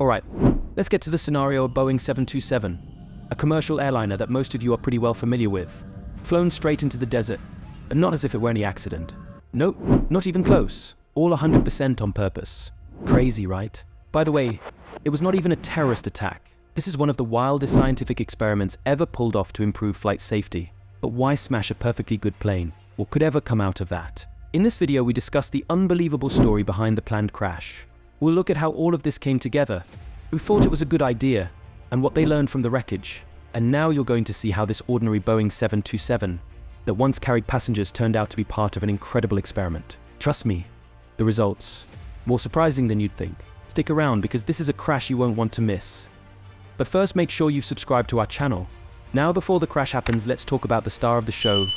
Alright, let's get to the scenario of Boeing 727, a commercial airliner that most of you are pretty well familiar with. Flown straight into the desert, and not as if it were any accident. Nope, not even close. All 100% on purpose. Crazy, right? By the way, it was not even a terrorist attack. This is one of the wildest scientific experiments ever pulled off to improve flight safety. But why smash a perfectly good plane? What could ever come out of that? In this video, we discuss the unbelievable story behind the planned crash. We'll look at how all of this came together, who thought it was a good idea, and what they learned from the wreckage. And now you're going to see how this ordinary Boeing 727 that once carried passengers turned out to be part of an incredible experiment. Trust me, the results, more surprising than you'd think. Stick around because this is a crash you won't want to miss. But first make sure you've subscribed to our channel. Now before the crash happens, let's talk about the star of the show,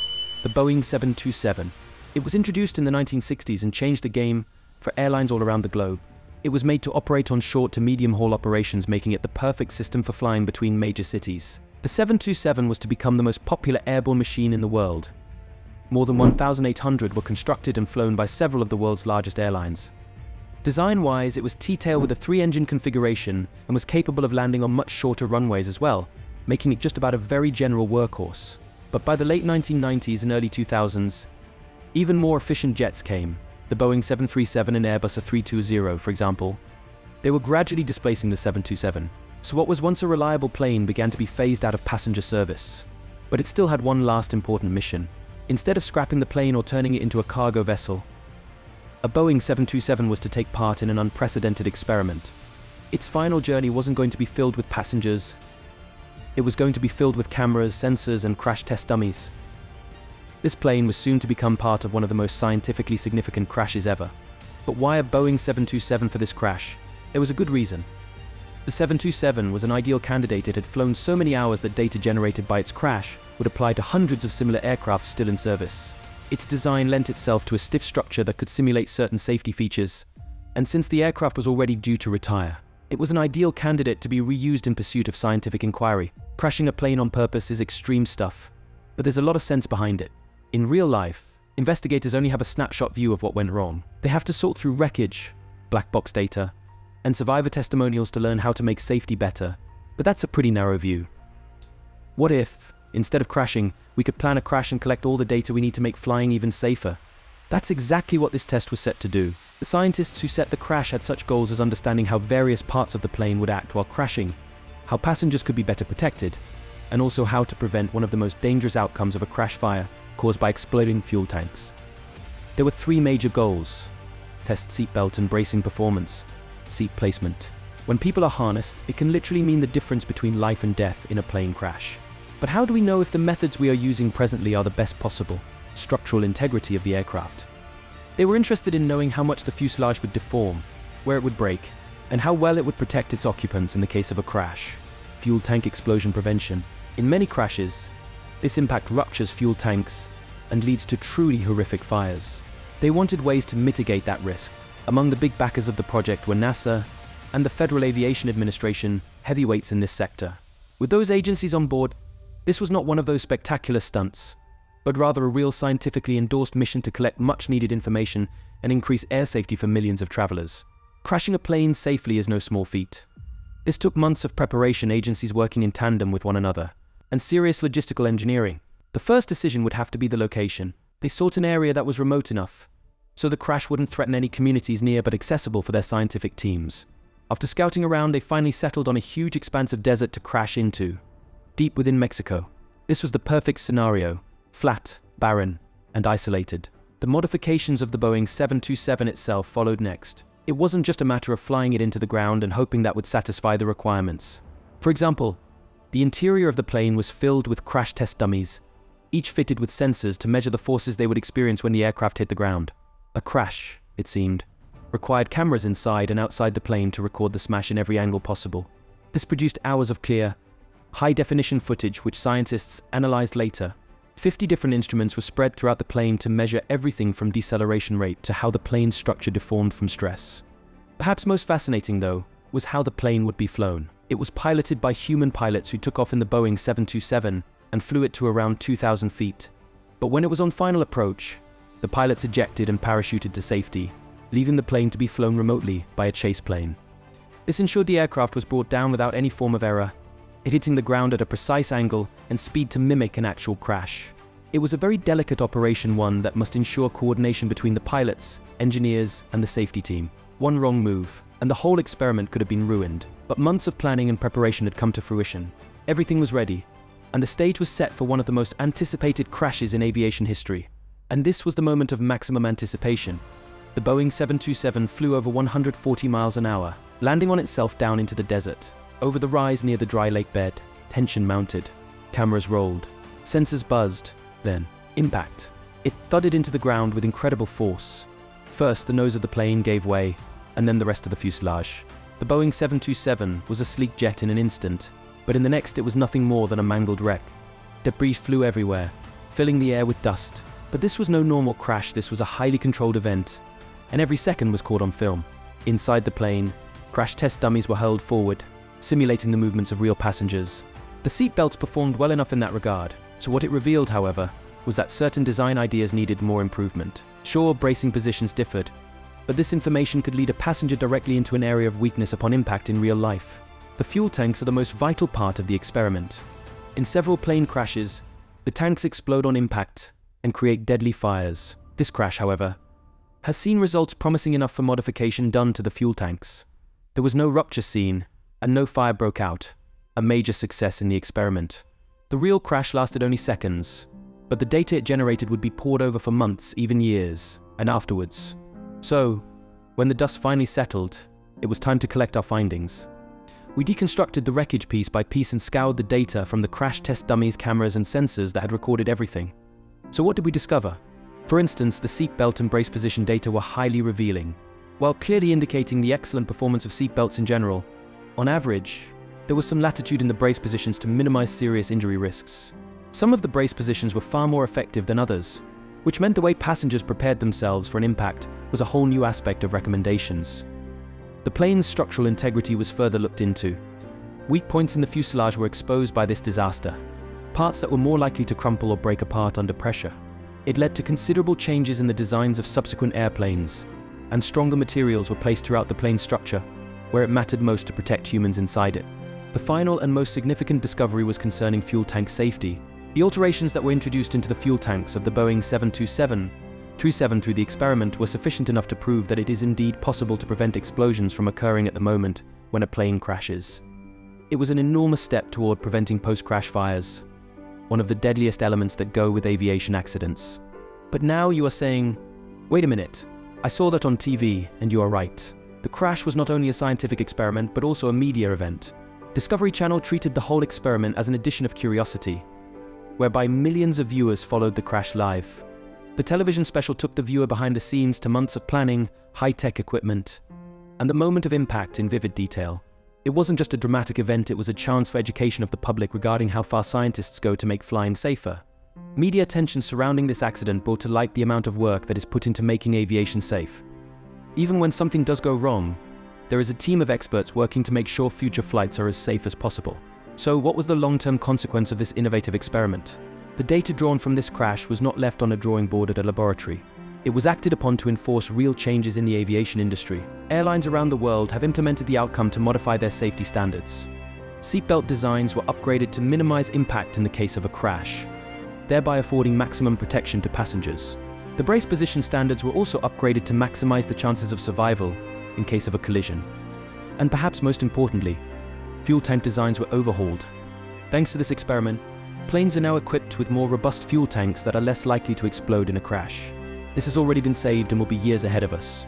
the Boeing 727. It was introduced in the 1960s and changed the game for airlines all around the globe. It was made to operate on short to medium haul operations, making it the perfect system for flying between major cities. The 727 was to become the most popular airborne machine in the world. More than 1,800 were constructed and flown by several of the world's largest airlines. Design-wise, it was T-tail with a three-engine configuration and was capable of landing on much shorter runways as well, making it just about a very general workhorse. But by the late 1990s and early 2000s, even more efficient jets came, the Boeing 737 and Airbus A320, for example. They were gradually displacing the 727, so what was once a reliable plane began to be phased out of passenger service. But it still had one last important mission. Instead of scrapping the plane or turning it into a cargo vessel, a Boeing 727 was to take part in an unprecedented experiment. Its final journey wasn't going to be filled with passengers, it was going to be filled with cameras, sensors, and crash test dummies. This plane was soon to become part of one of the most scientifically significant crashes ever. But why a Boeing 727 for this crash? There was a good reason. The 727 was an ideal candidate. It had flown so many hours that data generated by its crash would apply to hundreds of similar aircraft still in service. Its design lent itself to a stiff structure that could simulate certain safety features, and since the aircraft was already due to retire, it was an ideal candidate to be reused in pursuit of scientific inquiry. Crashing a plane on purpose is extreme stuff, but there's a lot of sense behind it. In real life, investigators only have a snapshot view of what went wrong. They have to sort through wreckage, black box data, and survivor testimonials to learn how to make safety better, but that's a pretty narrow view. What if, instead of crashing, we could plan a crash and collect all the data we need to make flying even safer? That's exactly what this test was set to do. The scientists who set the crash had such goals as understanding how various parts of the plane would act while crashing, how passengers could be better protected, and also how to prevent one of the most dangerous outcomes of a crash fire caused by exploding fuel tanks. There were three major goals. Test seatbelt and bracing performance, seat placement. When people are harnessed, it can literally mean the difference between life and death in a plane crash. But how do we know if the methods we are using presently are the best possible? Structural integrity of the aircraft. They were interested in knowing how much the fuselage would deform, where it would break, and how well it would protect its occupants in the case of a crash. Fuel tank explosion prevention. In many crashes, this impact ruptures fuel tanks and leads to truly horrific fires. They wanted ways to mitigate that risk. Among the big backers of the project were NASA and the Federal Aviation Administration, heavyweights in this sector. With those agencies on board, this was not one of those spectacular stunts, but rather a real scientifically endorsed mission to collect much needed information and increase air safety for millions of travelers. Crashing a plane safely is no small feat. This took months of preparation, agencies working in tandem with one another, and serious logistical engineering. The first decision would have to be the location. They sought an area that was remote enough, so the crash wouldn't threaten any communities near but accessible for their scientific teams. After scouting around, they finally settled on a huge expanse of desert to crash into, deep within Mexico. This was the perfect scenario, flat, barren, and isolated. The modifications of the Boeing 727 itself followed next. It wasn't just a matter of flying it into the ground and hoping that would satisfy the requirements. For example, the interior of the plane was filled with crash test dummies, each fitted with sensors to measure the forces they would experience when the aircraft hit the ground. A crash, it seemed, required cameras inside and outside the plane to record the smash in every angle possible. This produced hours of clear, high-definition footage which scientists analyzed later. 50 different instruments were spread throughout the plane to measure everything from deceleration rate to how the plane's structure deformed from stress. Perhaps most fascinating, though, was how the plane would be flown. It was piloted by human pilots who took off in the Boeing 727 and flew it to around 2,000 feet. But when it was on final approach, the pilots ejected and parachuted to safety, leaving the plane to be flown remotely by a chase plane. This ensured the aircraft was brought down without any form of error, it hitting the ground at a precise angle and speed to mimic an actual crash. It was a very delicate operation one that must ensure coordination between the pilots, engineers, and the safety team. One wrong move, and the whole experiment could have been ruined. But months of planning and preparation had come to fruition. Everything was ready, and the stage was set for one of the most anticipated crashes in aviation history. And this was the moment of maximum anticipation. The Boeing 727 flew over 140 miles an hour, landing on itself down into the desert. Over the rise near the dry lake bed, tension mounted. Cameras rolled. Sensors buzzed. Then, impact. It thudded into the ground with incredible force. First, the nose of the plane gave way, and then the rest of the fuselage. The Boeing 727 was a sleek jet in an instant, but in the next it was nothing more than a mangled wreck. Debris flew everywhere, filling the air with dust. But this was no normal crash, this was a highly controlled event, and every second was caught on film. Inside the plane, crash test dummies were hurled forward, simulating the movements of real passengers. The seatbelts performed well enough in that regard, so what it revealed, however, was that certain design ideas needed more improvement. Sure, bracing positions differed, but this information could lead a passenger directly into an area of weakness upon impact in real life. The fuel tanks are the most vital part of the experiment. In several plane crashes, the tanks explode on impact and create deadly fires. This crash, however, has seen results promising enough for modification done to the fuel tanks. There was no rupture seen, and no fire broke out, a major success in the experiment. The real crash lasted only seconds, but the data it generated would be pored over for months, even years, and afterwards. So, when the dust finally settled, it was time to collect our findings. We deconstructed the wreckage piece by piece and scoured the data from the crash test dummies, cameras, and sensors that had recorded everything. So what did we discover? For instance, the seatbelt and brace position data were highly revealing. While clearly indicating the excellent performance of seatbelts in general, on average, there was some latitude in the brace positions to minimize serious injury risks. Some of the brace positions were far more effective than others, which meant the way passengers prepared themselves for an impact was a whole new aspect of recommendations. The plane's structural integrity was further looked into. Weak points in the fuselage were exposed by this disaster, parts that were more likely to crumple or break apart under pressure. It led to considerable changes in the designs of subsequent airplanes, and stronger materials were placed throughout the plane's structure where it mattered most to protect humans inside it. The final and most significant discovery was concerning fuel tank safety. The alterations that were introduced into the fuel tanks of the Boeing 727 27 through the experiment were sufficient enough to prove that it is indeed possible to prevent explosions from occurring at the moment when a plane crashes. It was an enormous step toward preventing post-crash fires, one of the deadliest elements that go with aviation accidents. But now you are saying, wait a minute, I saw that on TV and you are right. The crash was not only a scientific experiment, but also a media event. Discovery Channel treated the whole experiment as an addition of curiosity, whereby millions of viewers followed the crash live. The television special took the viewer behind the scenes to months of planning, high-tech equipment, and the moment of impact in vivid detail. It wasn't just a dramatic event, it was a chance for education of the public regarding how far scientists go to make flying safer. Media attention surrounding this accident brought to light the amount of work that is put into making aviation safe. Even when something does go wrong, there is a team of experts working to make sure future flights are as safe as possible. So what was the long-term consequence of this innovative experiment? The data drawn from this crash was not left on a drawing board at a laboratory. It was acted upon to enforce real changes in the aviation industry. Airlines around the world have implemented the outcome to modify their safety standards. Seatbelt designs were upgraded to minimize impact in the case of a crash, thereby affording maximum protection to passengers. The brace position standards were also upgraded to maximize the chances of survival in case of a collision. And perhaps most importantly, fuel tank designs were overhauled. Thanks to this experiment, planes are now equipped with more robust fuel tanks that are less likely to explode in a crash. This has already been saved and will be years ahead of us.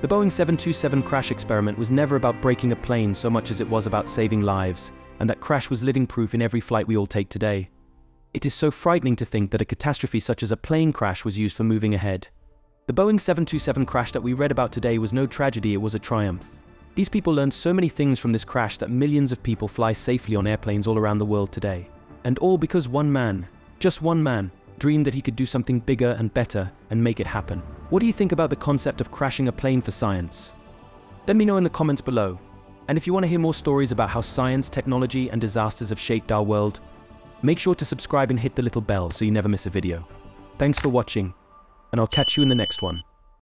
The Boeing 727 crash experiment was never about breaking a plane so much as it was about saving lives, and that crash was living proof in every flight we all take today. It is so frightening to think that a catastrophe such as a plane crash was used for moving ahead. The Boeing 727 crash that we read about today was no tragedy, it was a triumph. These people learned so many things from this crash that millions of people fly safely on airplanes all around the world today. And all because one man, just one man, dreamed that he could do something bigger and better and make it happen. What do you think about the concept of crashing a plane for science? Let me know in the comments below. And if you want to hear more stories about how science, technology, and disasters have shaped our world, Make sure to subscribe and hit the little bell so you never miss a video. Thanks for watching, and I'll catch you in the next one.